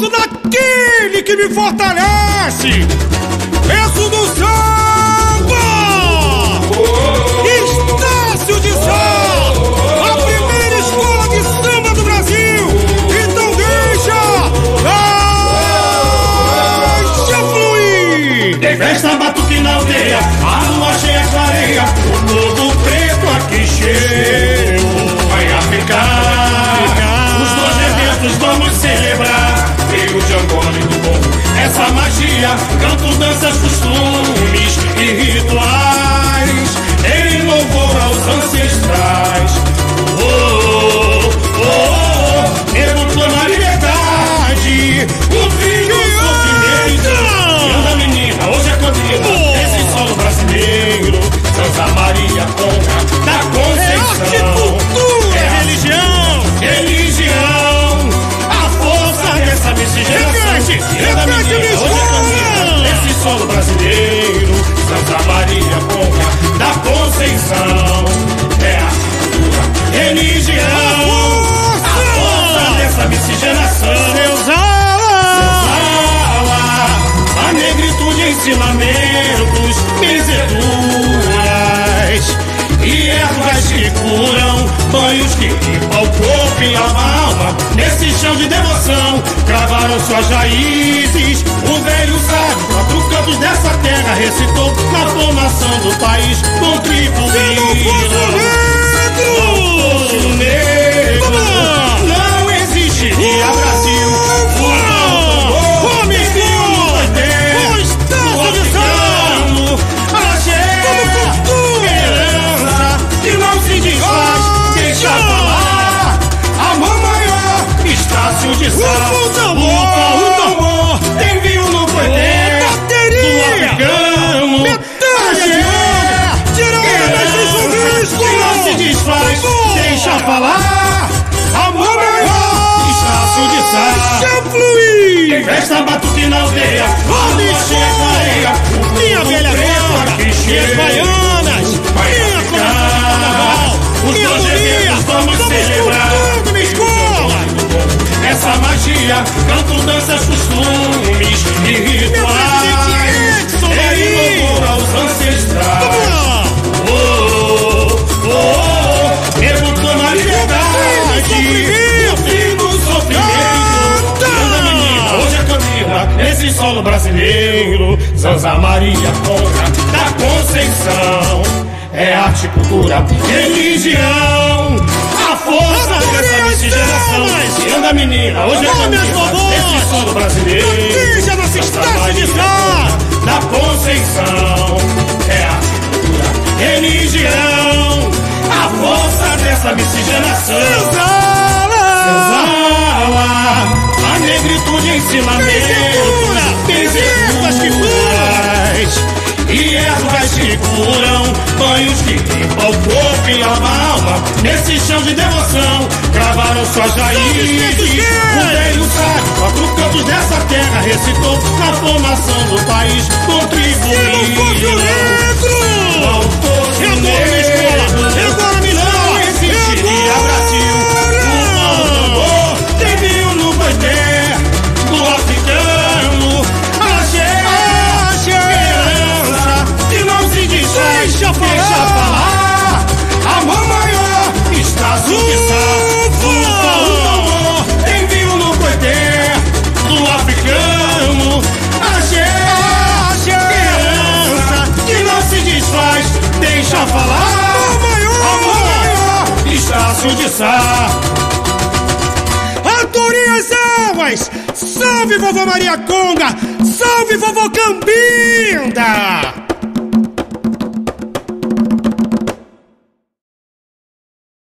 gosto daquele que me fortalece. Peço do samba! Estácio de Sá! A primeira escola de samba do Brasil! Então deixa! Deixa fluir! Tem festa batuque na aldeia, magia, canto, danças, costumes. e banhos que limpam o corpo e a alma. Nesse chão de devoção, cravaram suas raízes. O velho sábio, quatro cantos dessa terra, recitou na formação do país, contribuíram. Estácio de Sá, O tambor. o tambor, tem vinho no poder, Bateria. do africano, Medalha de ouro. Tirou o mestre Chuvisco. que não se desfaz, deixa falar. Amor maior, Estácio de! Tem festa batuque na aldeia, a lua Canto, danças, costumes e rituais. É aí. louvor aos ancestrais. Oh, oh, oh, nego clama a liberdade. é nesse solo brasileiro. Zanza Maria Conca, da Conceição. É arte, cultura, religião. A força dessa as miscigenação. damas. E anda, menina, hoje é minhas vovós. nesse solo brasileiro. Santa Estácio de. Conca, da Conceição. É arte, cultura, religião. A força dessa miscigenação. Exala a negritude, ensinamentos, Benzeduras que benzeduras e ervas que curam, banhos que limpam o corpo e a alma. Nesse chão de devoção, cravaram suas raízes. O velho sábio, quatro cantos dessa terra, recitou na formação do país, o contribuiu. Estácio de Sá. Autorias Alvas, salve vovó Maria Conga, salve vovó Cambinda!